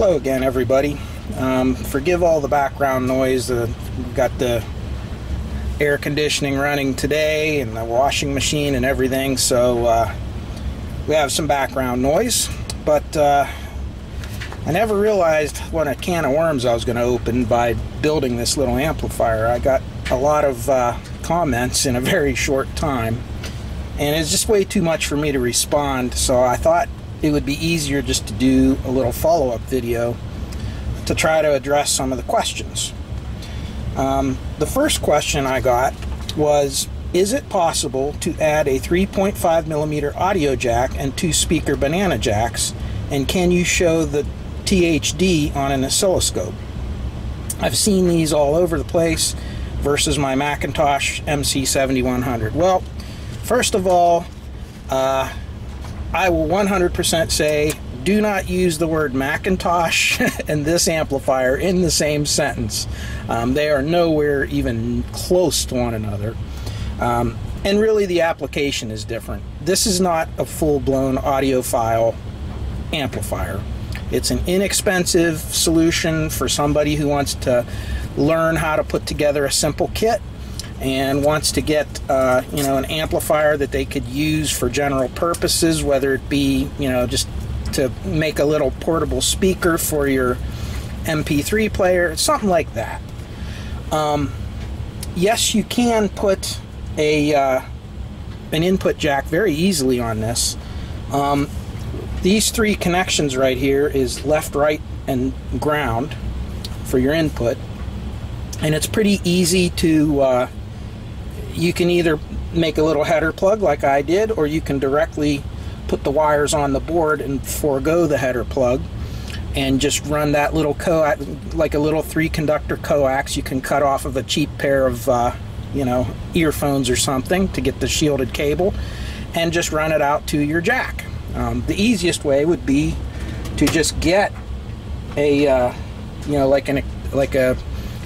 Hello again, everybody. Um, forgive all the background noise. Uh, we've got the air conditioning running today and the washing machine and everything, so uh, we have some background noise. But uh, I never realized what a can of worms I was going to open by building this little amplifier. I got a lot of uh, comments in a very short time, and it's just way too much for me to respond, so I thought it would be easier just to do a little follow-up video to try to address some of the questions. Um, the first question I got was, is it possible to add a 3.5 millimeter audio jack and two speaker banana jacks, and can you show the THD on an oscilloscope? I've seen these all over the place versus my McIntosh MC7100. Well, first of all, uh, I will 100% say do not use the word McIntosh and this amplifier in the same sentence. Um, they are nowhere even close to one another. Um, and really, the application is different. This is not a full blown audiophile amplifier. It's an inexpensive solution for somebody who wants to learn how to put together a simple kit and wants to get uh, you know an amplifier that they could use for general purposes, whether it be you know just to make a little portable speaker for your MP3 player, something like that. Um, yes, you can put a uh, an input jack very easily on this. Um, these three connections right here is left, right, and ground for your input, and it's pretty easy to uh, you can either make a little header plug like I did, or you can directly put the wires on the board and forego the header plug and just run that little coax, like a little three conductor coax you can cut off of a cheap pair of, uh, you know, earphones or something to get the shielded cable and just run it out to your jack. Um, the easiest way would be to just get a, uh, you know, like an like a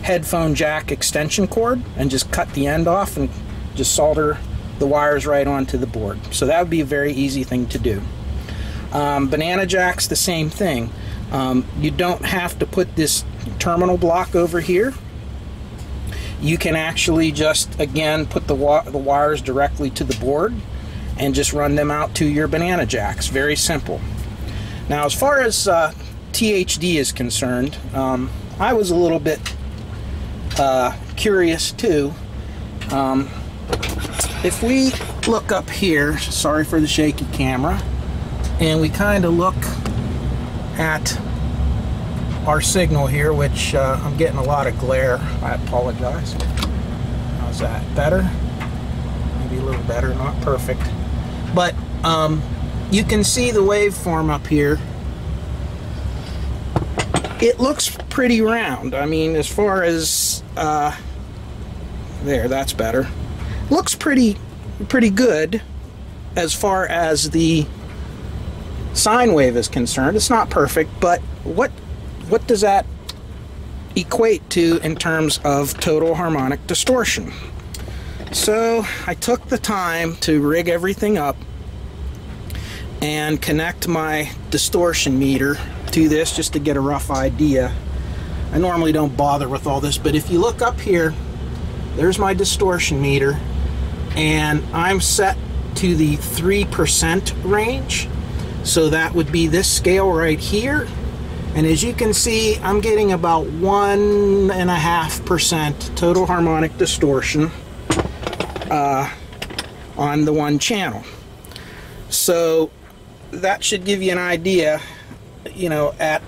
headphone jack extension cord and just cut the end off and just solder the wires right onto the board. So that would be a very easy thing to do. Um, banana jacks, the same thing. Um, you don't have to put this terminal block over here. You can actually just, again, put the, the wires directly to the board and just run them out to your banana jacks. Very simple. Now, as far as uh, THD is concerned, um, I was a little bit uh, curious too. Um, if we look up here, sorry for the shaky camera, and we kind of look at our signal here, which uh, I'm getting a lot of glare. I apologize. How's that? Better? Maybe a little better, not perfect. But um, you can see the waveform up here it looks pretty round. I mean, as far as uh, there, that's better. Looks pretty pretty good as far as the sine wave is concerned. It's not perfect, but what what does that equate to in terms of total harmonic distortion? So I took the time to rig everything up and connect my distortion meter to this just to get a rough idea. I normally don't bother with all this, but if you look up here, there's my distortion meter, and I'm set to the 3% range. So that would be this scale right here. And as you can see, I'm getting about 1.5% total harmonic distortion uh, on the one channel. So that should give you an idea you know, at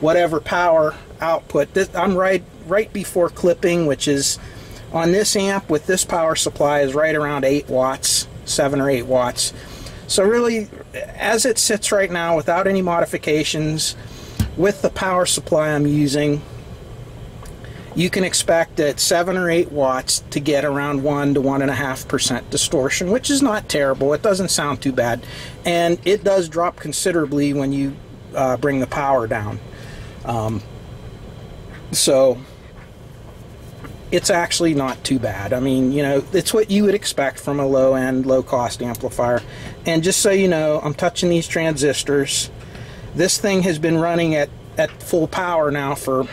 whatever power output. This, I'm right right before clipping, which is on this amp with this power supply is right around 8 watts, 7 or 8 watts. So really, as it sits right now, without any modifications, with the power supply I'm using, you can expect at 7 or 8 watts to get around 1 to 1.5% distortion, which is not terrible. It doesn't sound too bad. And it does drop considerably when you uh, bring the power down. Um, so it's actually not too bad. I mean, you know, it's what you would expect from a low end, low cost amplifier. And just so you know, I'm touching these transistors This thing has been running at, at full power now for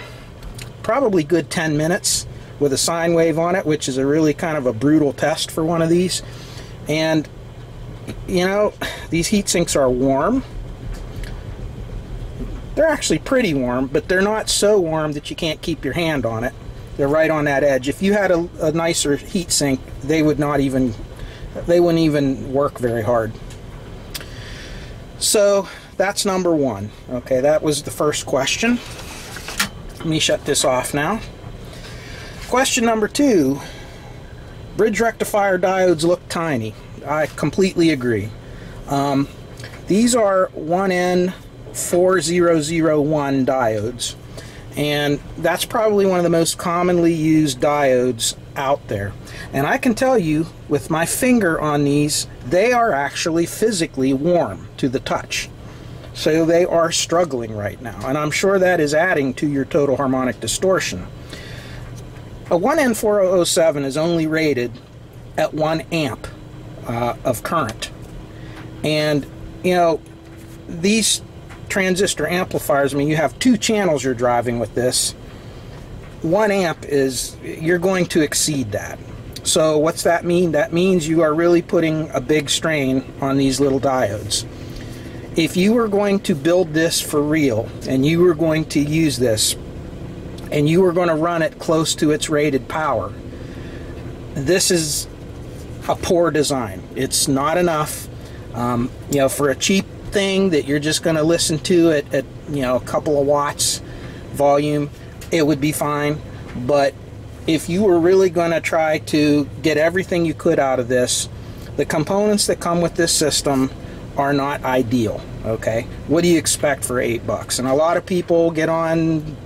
probably good 10 minutes with a sine wave on it, which is a really kind of a brutal test for one of these. And, you know, these heat sinks are warm. They're actually pretty warm, but they're not so warm that you can't keep your hand on it. They're right on that edge. If you had a, a nicer heat sink, they would not even, they wouldn't even work very hard. So that's number one. Okay, that was the first question. Let me shut this off now. Question number two bridge rectifier diodes look tiny. I completely agree. Um, these are 1N4001 diodes, and that's probably one of the most commonly used diodes out there. And I can tell you, with my finger on these, they are actually physically warm to the touch. So they are struggling right now, and I'm sure that is adding to your total harmonic distortion. A 1N4007 is only rated at 1 amp uh, of current. And, you know, these transistor amplifiers, I mean, you have two channels you're driving with this. 1 amp is, you're going to exceed that. So what's that mean? That means you are really putting a big strain on these little diodes. If you were going to build this for real and you were going to use this and you were going to run it close to its rated power, this is a poor design. It's not enough. Um, you know, for a cheap thing that you're just going to listen to at, at, you know, a couple of watts volume, it would be fine. But if you were really going to try to get everything you could out of this, the components that come with this system are not ideal. Okay, what do you expect for eight bucks? And a lot of people get on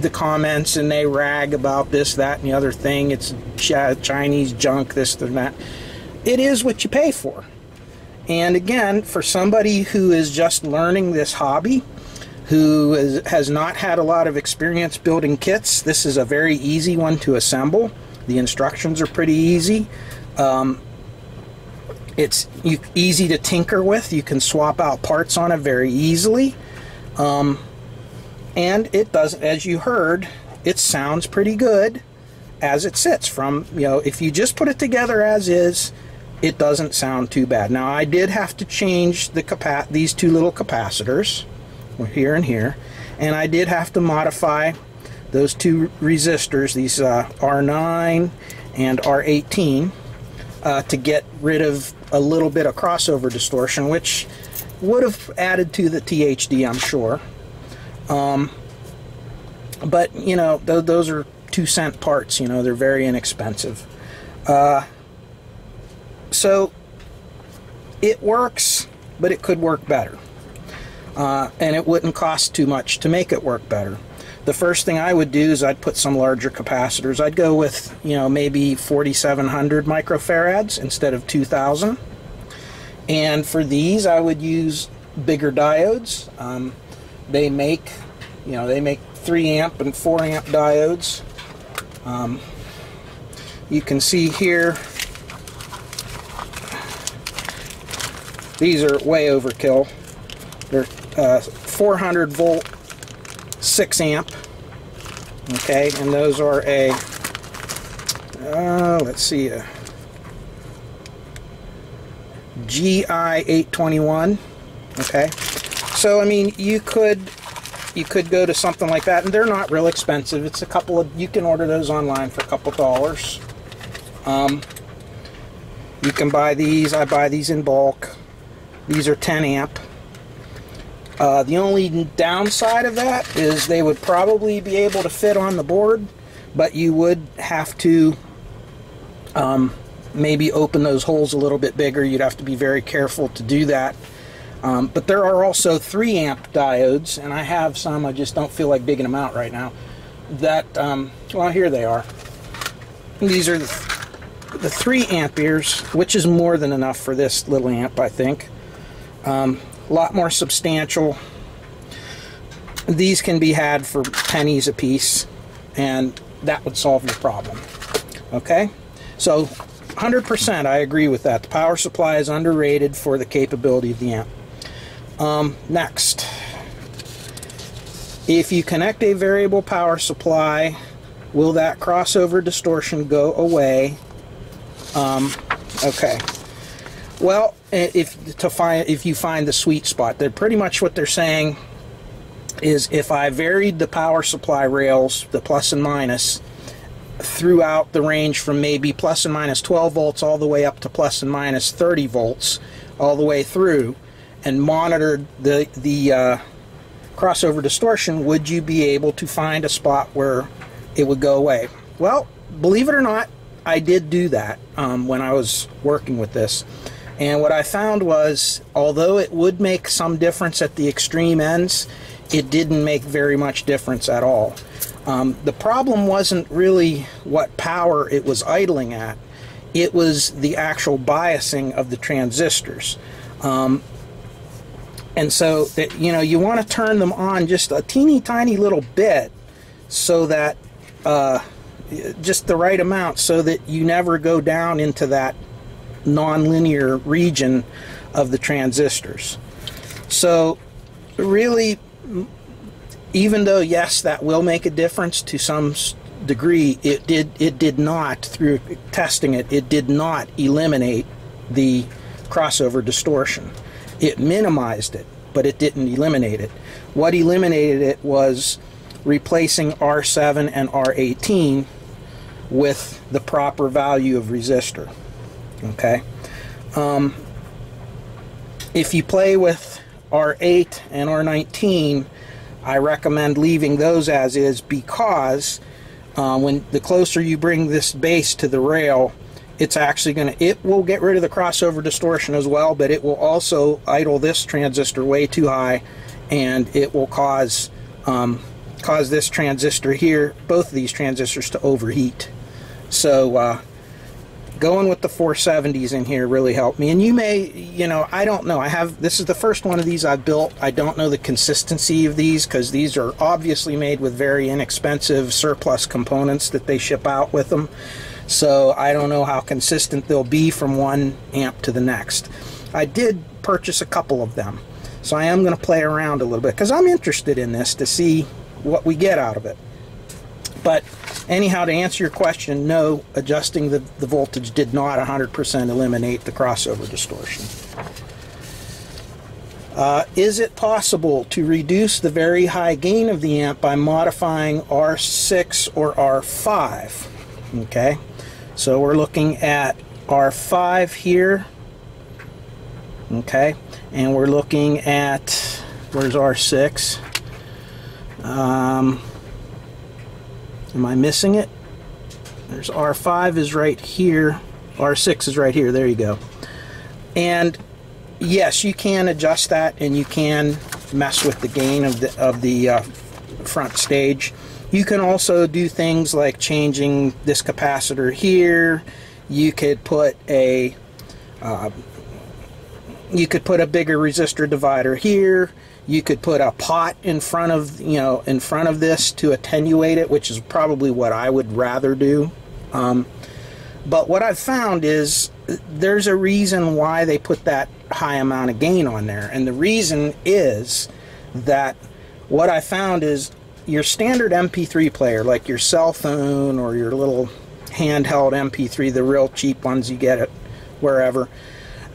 the comments and they rag about this, that, and the other thing. It's Chinese junk, this, and that. It is what you pay for. And again, for somebody who is just learning this hobby, who is, has not had a lot of experience building kits, this is a very easy one to assemble. The instructions are pretty easy. Um, it's you, easy to tinker with. You can swap out parts on it very easily. Um, and it does, as you heard, it sounds pretty good as it sits from, you know, if you just put it together as is, it doesn't sound too bad. Now I did have to change the capa these two little capacitors, here and here, and I did have to modify those two resistors, these uh, R9 and R18, uh, to get rid of a little bit of crossover distortion, which would have added to the THD, I'm sure. Um, but, you know, th those are two cent parts, you know, they're very inexpensive. Uh, so it works, but it could work better. Uh, and it wouldn't cost too much to make it work better. The first thing I would do is I'd put some larger capacitors. I'd go with, you know, maybe 4700 microfarads instead of 2000. And for these, I would use bigger diodes. Um, they make, you know, they make 3 amp and 4 amp diodes. Um, you can see here, these are way overkill. They're uh, 400 volt 6 amp. Okay, and those are a, uh, let's see, a GI 821. Okay, so I mean, you could you could go to something like that, and they're not real expensive. It's a couple of you can order those online for a couple dollars. Um, you can buy these. I buy these in bulk. These are 10 amp. Uh, the only downside of that is they would probably be able to fit on the board, but you would have to um, maybe open those holes a little bit bigger. You'd have to be very careful to do that. Um, but there are also 3 amp diodes, and I have some, I just don't feel like digging them out right now. That, um, well, here they are. These are the, the 3 amperes, which is more than enough for this little amp, I think. Um, a lot more substantial. These can be had for pennies a piece, and that would solve your problem. Okay? So, 100% I agree with that. The power supply is underrated for the capability of the amp. Um, next, If you connect a variable power supply, will that crossover distortion go away? Um, okay. Well, if to find if you find the sweet spot, they're pretty much what they're saying is if I varied the power supply rails, the plus and minus, throughout the range from maybe plus and minus 12 volts all the way up to plus and minus 30 volts all the way through and monitored the the uh, crossover distortion would you be able to find a spot where it would go away? Well believe it or not I did do that um, when I was working with this and what I found was although it would make some difference at the extreme ends it didn't make very much difference at all um, the problem wasn't really what power it was idling at, it was the actual biasing of the transistors. Um, and so that you know you want to turn them on just a teeny tiny little bit so that uh, just the right amount so that you never go down into that nonlinear region of the transistors. So really even though yes, that will make a difference to some degree, it did it did not through testing it. It did not eliminate the crossover distortion. It minimized it, but it didn't eliminate it. What eliminated it was replacing R7 and R18 with the proper value of resistor. Okay. Um, if you play with R8 and R19, I recommend leaving those as is because uh, when the closer you bring this base to the rail, it's actually going to, it will get rid of the crossover distortion as well, but it will also idle this transistor way too high and it will cause, um, cause this transistor here, both of these transistors to overheat. So, uh, going with the 470s in here really helped me. And you may, you know, I don't know. I have, this is the first one of these I've built. I don't know the consistency of these because these are obviously made with very inexpensive surplus components that they ship out with them. So I don't know how consistent they'll be from one amp to the next. I did purchase a couple of them. So I am going to play around a little bit because I'm interested in this to see what we get out of it. But anyhow, to answer your question, no, adjusting the, the voltage did not 100% eliminate the crossover distortion. Uh, is it possible to reduce the very high gain of the amp by modifying R6 or R5? Okay, so we're looking at R5 here. Okay, and we're looking at, where's R6? Um, Am I missing it? There's R5 is right here. R6 is right here. There you go. And yes, you can adjust that and you can mess with the gain of the, of the uh, front stage. You can also do things like changing this capacitor here. You could put a uh, you could put a bigger resistor divider here you could put a pot in front of you know in front of this to attenuate it, which is probably what I would rather do. Um, but what I've found is there's a reason why they put that high amount of gain on there, and the reason is that what I found is your standard MP3 player, like your cell phone or your little handheld MP3, the real cheap ones you get at wherever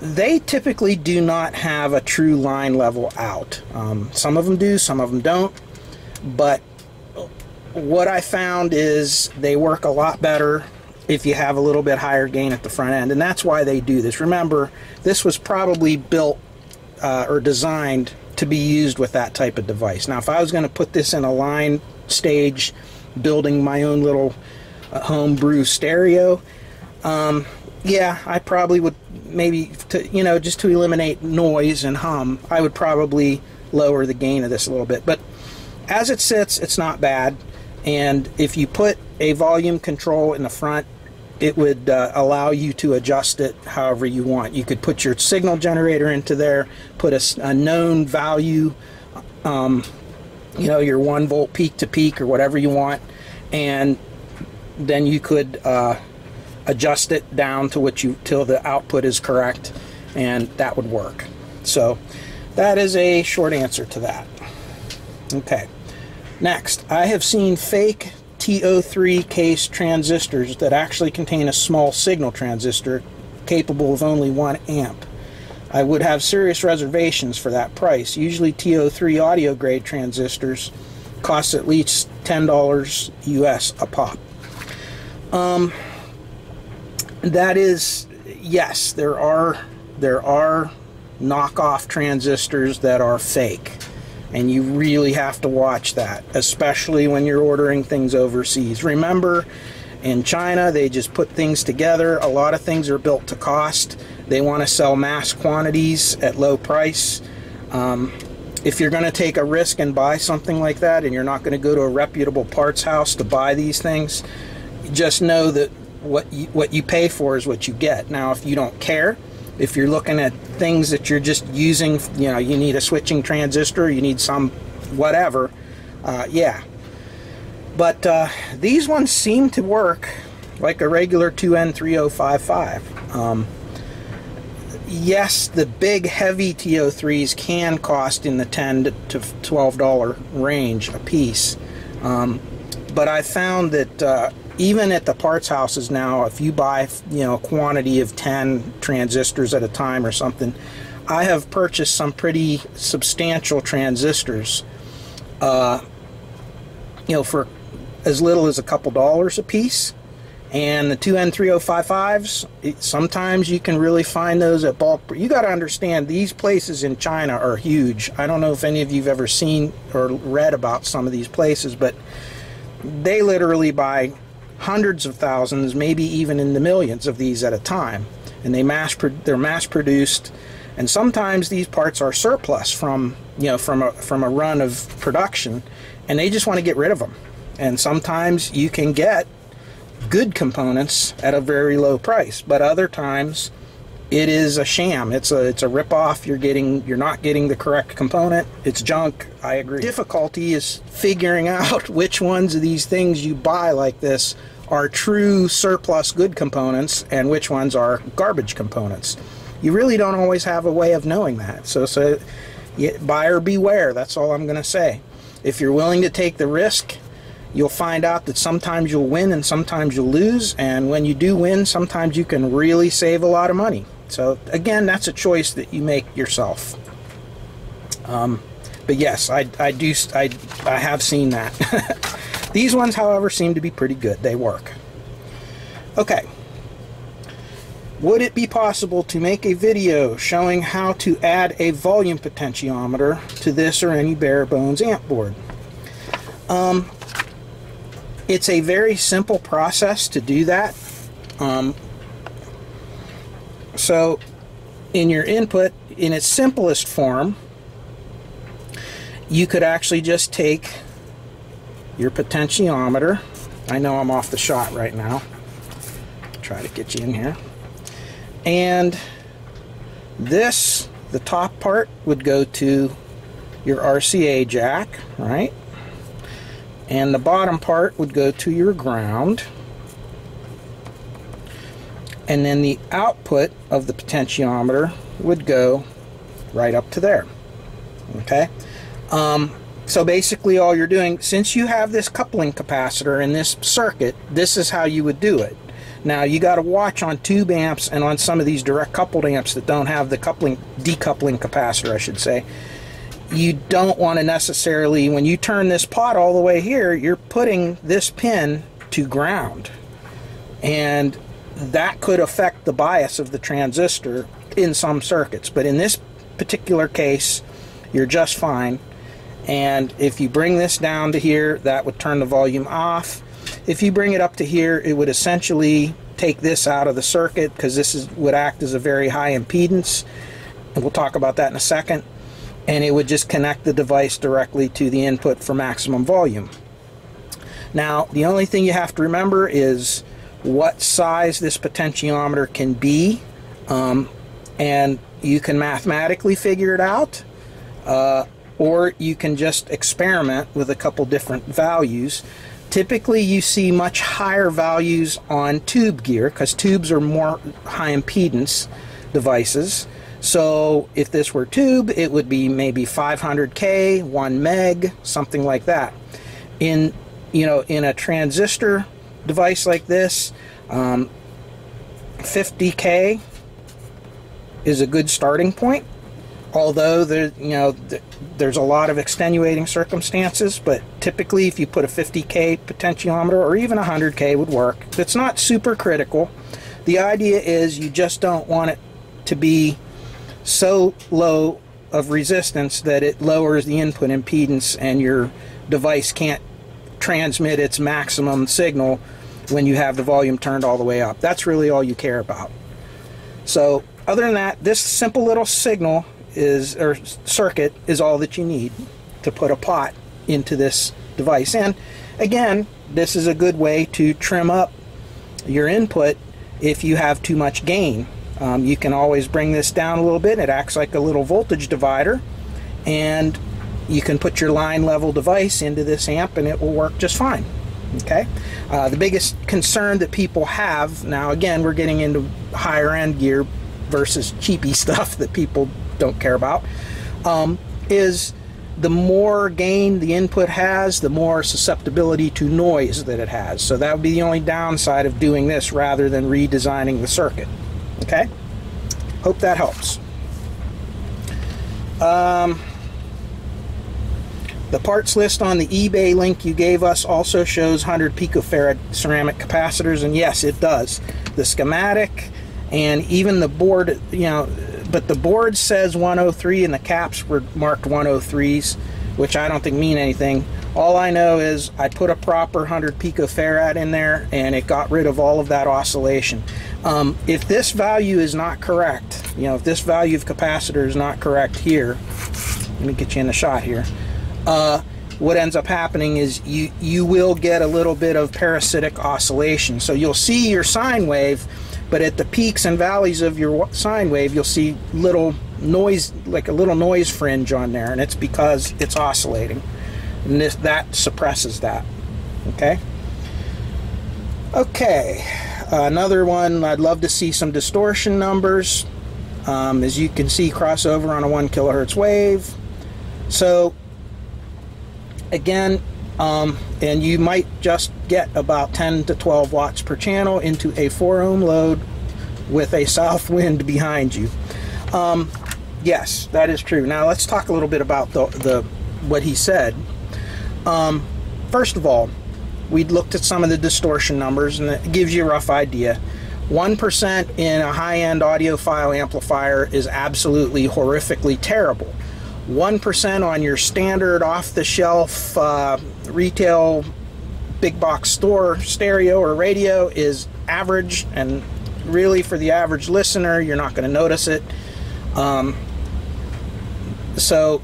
they typically do not have a true line level out. Um, some of them do, some of them don't. But what I found is they work a lot better if you have a little bit higher gain at the front end. And that's why they do this. Remember, this was probably built uh, or designed to be used with that type of device. Now, if I was going to put this in a line stage, building my own little uh, homebrew stereo, um, yeah, I probably would maybe to you know just to eliminate noise and hum, I would probably lower the gain of this a little bit. But as it sits, it's not bad. And if you put a volume control in the front, it would uh, allow you to adjust it however you want. You could put your signal generator into there, put a, a known value, um, you know, your one volt peak to peak or whatever you want, and then you could uh, adjust it down to what you till the output is correct and that would work so that is a short answer to that okay Next, I have seen fake TO3 case transistors that actually contain a small signal transistor capable of only 1 amp. I would have serious reservations for that price. Usually TO3 audio grade transistors cost at least $10 US a pop. Um, that is yes, there are there are knockoff transistors that are fake. And you really have to watch that, especially when you're ordering things overseas. Remember, in China, they just put things together. A lot of things are built to cost. They want to sell mass quantities at low price. Um, if you're going to take a risk and buy something like that and you're not going to go to a reputable parts house to buy these things, just know that what you, what you pay for is what you get. Now, if you don't care, if you're looking at things that you're just using, you know, you need a switching transistor, you need some whatever, uh, yeah. But uh, these ones seem to work like a regular 2N3055. Um, yes, the big heavy TO3s can cost in the 10 to $12 range a piece. Um, but I found that uh, even at the parts houses now, if you buy you know a quantity of 10 transistors at a time or something, I have purchased some pretty substantial transistors, uh, you know, for as little as a couple dollars a piece. And the two N3055s, sometimes you can really find those at bulk. You got to understand, these places in China are huge. I don't know if any of you have ever seen or read about some of these places, but they literally buy hundreds of thousands, maybe even in the millions of these at a time. And they mass they're mass produced, and sometimes these parts are surplus from you know from a from a run of production, and they just want to get rid of them. And sometimes you can get good components at a very low price, but other times it is a sham. It's a it's a ripoff. You're getting you're not getting the correct component. It's junk. I agree. Difficulty is figuring out which ones of these things you buy like this are true surplus good components and which ones are garbage components. You really don't always have a way of knowing that. So, so buyer beware. That's all I'm going to say. If you're willing to take the risk, you'll find out that sometimes you'll win and sometimes you'll lose. And when you do win, sometimes you can really save a lot of money. So again, that's a choice that you make yourself. Um, but yes, I, I do I, I have seen that. These ones, however, seem to be pretty good. They work. Okay. Would it be possible to make a video showing how to add a volume potentiometer to this or any bare bones amp board? Um, it's a very simple process to do that. Um, so, in your input, in its simplest form, you could actually just take your potentiometer. I know I'm off the shot right now. Try to get you in here. And this, the top part, would go to your RCA jack, right? And the bottom part would go to your ground. And then the output of the potentiometer would go right up to there. Okay? Um, so basically all you're doing, since you have this coupling capacitor in this circuit, this is how you would do it. Now you got to watch on tube amps and on some of these direct coupled amps that don't have the coupling decoupling capacitor, I should say. You don't want to necessarily, when you turn this pot all the way here, you're putting this pin to ground. And that could affect the bias of the transistor in some circuits. But in this particular case, you're just fine. And if you bring this down to here that would turn the volume off. If you bring it up to here it would essentially take this out of the circuit because this is would act as a very high impedance. And we'll talk about that in a second. And it would just connect the device directly to the input for maximum volume. Now the only thing you have to remember is what size this potentiometer can be um, and you can mathematically figure it out uh, or you can just experiment with a couple different values. Typically you see much higher values on tube gear because tubes are more high impedance devices. So if this were tube, it would be maybe 500K, 1 meg, something like that. in you know in a transistor device like this, um, 50k is a good starting point. Although there, you know, there's a lot of extenuating circumstances, but typically, if you put a 50k potentiometer or even 100k would work. It's not super critical. The idea is you just don't want it to be so low of resistance that it lowers the input impedance and your device can't transmit its maximum signal when you have the volume turned all the way up. That's really all you care about. So other than that, this simple little signal is or circuit is all that you need to put a pot into this device. And again, this is a good way to trim up your input if you have too much gain. Um, you can always bring this down a little bit. It acts like a little voltage divider and you can put your line level device into this amp and it will work just fine. Okay. Uh, the biggest concern that people have now, again, we're getting into higher end gear versus cheapy stuff that people don't care about, um, is the more gain the input has, the more susceptibility to noise that it has. So that would be the only downside of doing this rather than redesigning the circuit. Okay? Hope that helps. Um, the parts list on the eBay link you gave us also shows 100 picofarad ceramic capacitors, and yes, it does. The schematic and even the board, you know, but the board says 103 and the caps were marked 103s, which I don't think mean anything. All I know is I put a proper 100 picofarad in there and it got rid of all of that oscillation. Um, if this value is not correct, you know, if this value of capacitor is not correct here, let me get you in the shot here uh, what ends up happening is you you will get a little bit of parasitic oscillation. So you'll see your sine wave, but at the peaks and valleys of your sine wave, you'll see little noise, like a little noise fringe on there, and it's because it's oscillating, and this that suppresses that. Okay. Okay. Uh, another one. I'd love to see some distortion numbers. Um, as you can see, crossover on a one kilohertz wave. So again, um, and you might just get about 10 to 12 watts per channel into a 4 ohm load with a south wind behind you. Um, yes, that is true. Now let's talk a little bit about the, the what he said. Um, first of all, we looked at some of the distortion numbers and it gives you a rough idea. 1% in a high-end audiophile amplifier is absolutely horrifically terrible. 1% on your standard off the shelf uh, retail big box store stereo or radio is average, and really for the average listener, you're not going to notice it. Um, so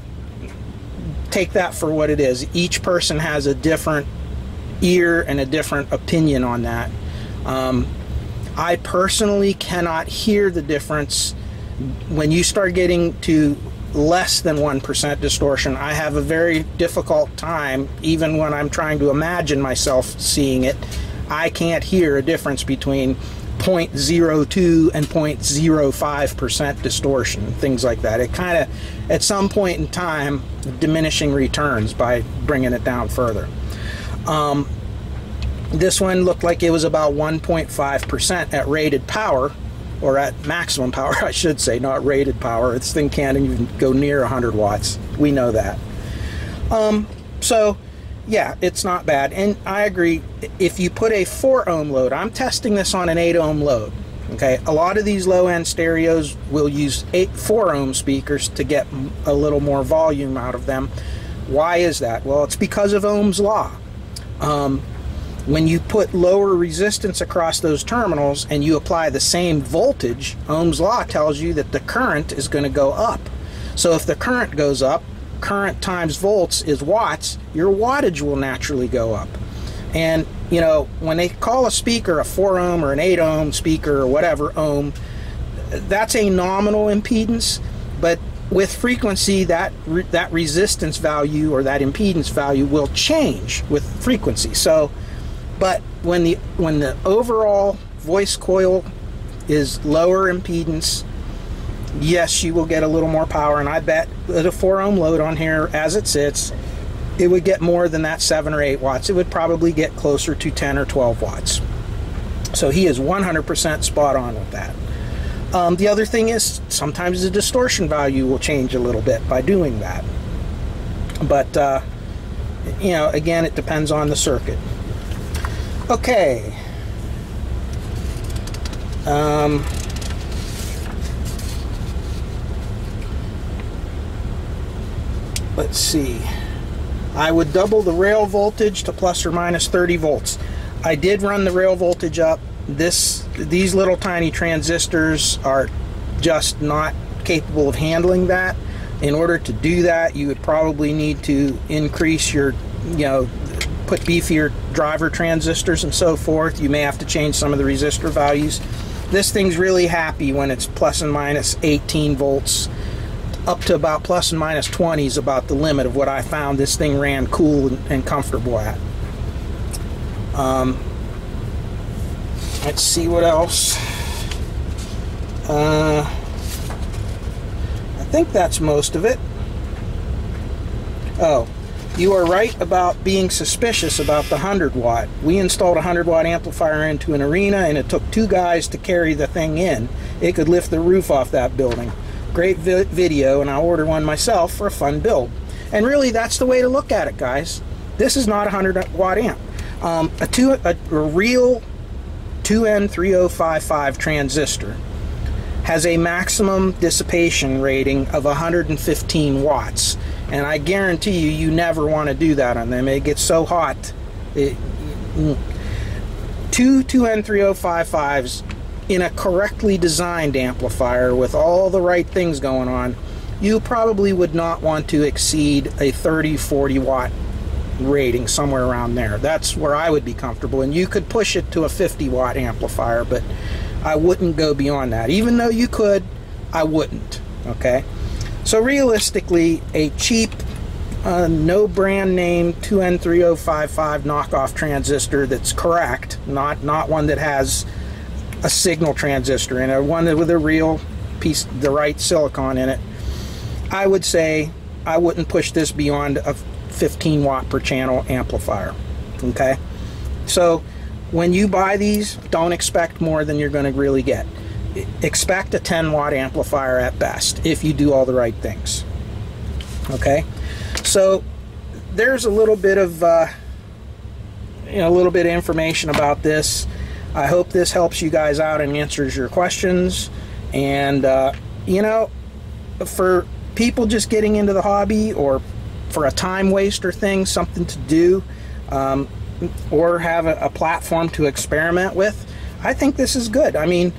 take that for what it is. Each person has a different ear and a different opinion on that. Um, I personally cannot hear the difference when you start getting to less than 1% distortion, I have a very difficult time, even when I'm trying to imagine myself seeing it. I can't hear a difference between 0.02 and 0.05% distortion, things like that. It kind of, at some point in time, diminishing returns by bringing it down further. Um, this one looked like it was about 1.5% at rated power, or at maximum power, I should say, not rated power. This thing can't even go near 100 watts. We know that. Um, so, yeah, it's not bad. And I agree, if you put a 4 ohm load, I'm testing this on an 8 ohm load. Okay, a lot of these low end stereos will use eight, 4 ohm speakers to get a little more volume out of them. Why is that? Well, it's because of Ohm's law. Um, when you put lower resistance across those terminals and you apply the same voltage, Ohm's law tells you that the current is going to go up. So if the current goes up, current times volts is watts, your wattage will naturally go up. And you know, when they call a speaker a 4 ohm or an 8 ohm speaker or whatever ohm, that's a nominal impedance, but with frequency that re that resistance value or that impedance value will change with frequency. So but when the when the overall voice coil is lower impedance, yes, you will get a little more power. And I bet at a 4 ohm load on here as it sits, it would get more than that 7 or 8 watts. It would probably get closer to 10 or 12 watts. So he is 100% spot on with that. Um, the other thing is sometimes the distortion value will change a little bit by doing that. But, uh, you know, again, it depends on the circuit. Okay. Um, let's see. I would double the rail voltage to plus or minus 30 volts. I did run the rail voltage up. This, these little tiny transistors are just not capable of handling that. In order to do that, you would probably need to increase your, you know, put beefier driver transistors and so forth. You may have to change some of the resistor values. This thing's really happy when it's plus and minus 18 volts up to about plus and minus 20 is about the limit of what I found this thing ran cool and, comfortable at. Um, let's see what else. Uh, I think that's most of it. Oh, you are right about being suspicious about the 100 watt. We installed a 100 watt amplifier into an arena and it took two guys to carry the thing in. It could lift the roof off that building. Great vi video and I'll order one myself for a fun build. And really that's the way to look at it guys. This is not a 100 watt amp. Um, a, two, a, a real 2N3055 transistor has a maximum dissipation rating of 115 watts and I guarantee you you never want to do that on them. It gets so hot it, mm. two 2N3055s in a correctly designed amplifier with all the right things going on you probably would not want to exceed a 30 40 watt rating somewhere around there. That's where I would be comfortable and you could push it to a 50 watt amplifier but I wouldn't go beyond that. Even though you could I wouldn't okay so realistically, a cheap, uh, no brand name 2N3055 knockoff transistor that's correct, not not one that has a signal transistor in it, one with a real piece, the right silicon in it. I would say I wouldn't push this beyond a 15 watt per channel amplifier. Okay, so when you buy these, don't expect more than you're going to really get expect a 10 watt amplifier at best if you do all the right things. Okay, so there's a little bit of uh, you know a little bit of information about this. I hope this helps you guys out and answers your questions. And uh, you know, for people just getting into the hobby or for a time waster thing, something to do, um, or have a, a platform to experiment with, I think this is good. I mean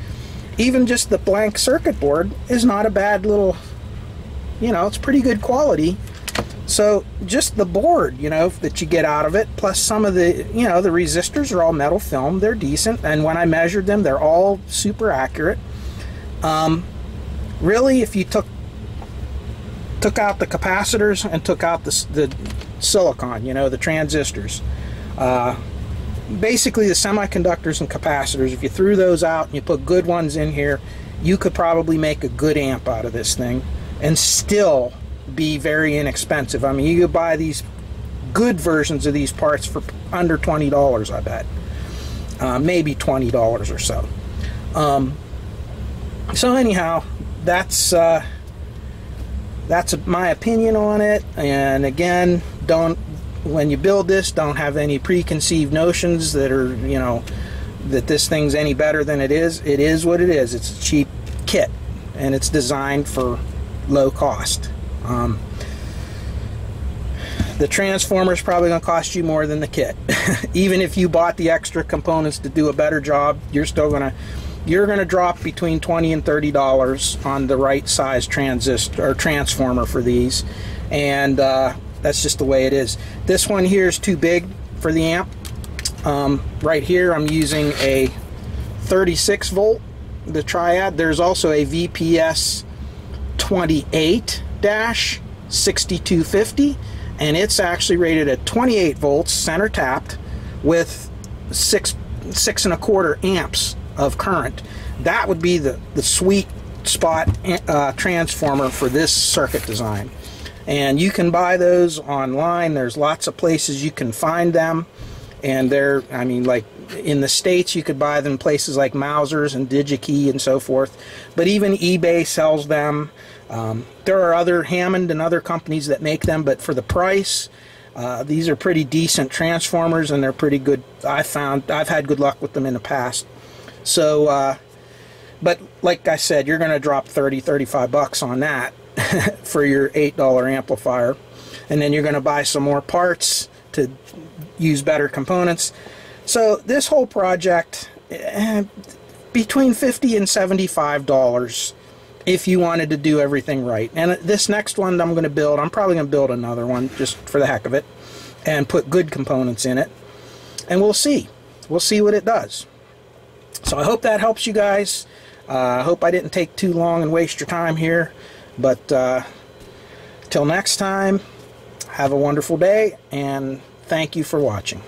even just the blank circuit board is not a bad little, you know, it's pretty good quality. So just the board, you know, that you get out of it, plus some of the, you know, the resistors are all metal film. They're decent. And when I measured them, they're all super accurate. Um, really, if you took took out the capacitors and took out the, the silicon, you know, the transistors, uh, basically the semiconductors and capacitors, if you threw those out and you put good ones in here, you could probably make a good amp out of this thing and still be very inexpensive. I mean, you could buy these good versions of these parts for under $20, I bet. Uh, maybe $20 or so. Um, so anyhow, that's uh, that's my opinion on it. And again, don't when you build this, don't have any preconceived notions that are, you know, that this thing's any better than it is. It is what it is. It's a cheap kit, and it's designed for low cost. Um, the transformer is probably going to cost you more than the kit. Even if you bought the extra components to do a better job, you're still going to you're going to drop between 20 and 30 dollars on the right size transistor or transformer for these and uh, that's just the way it is. This one here is too big for the amp. Um, right here I'm using a 36 volt, the Triad. There's also a VPS 28 dash 6250 and it's actually rated at 28 volts center tapped with six six and a quarter amps of current that would be the the sweet spot uh, transformer for this circuit design And you can buy those online. There's lots of places you can find them. And they're, I mean, like in the States, you could buy them places like Mousers and DigiKey and so forth. But even eBay sells them. Um, there are other Hammond and other companies that make them, but for the price, uh, these are pretty decent transformers and they're pretty good. I found I've had good luck with them in the past. So, uh, but like I said, you're going to drop 30, 35 bucks on that for your $8 amplifier. And then you're going to buy some more parts to use better components. So this whole project, eh, between 50 and 75 dollars if you wanted to do everything right. And this next one I'm going to build, I'm probably going to build another one just for the heck of it and put good components in it. And we'll see. We'll see what it does. So I hope that helps you guys. Uh, I hope I didn't take too long and waste your time here. But uh, till next time, have a wonderful day and thank you for watching.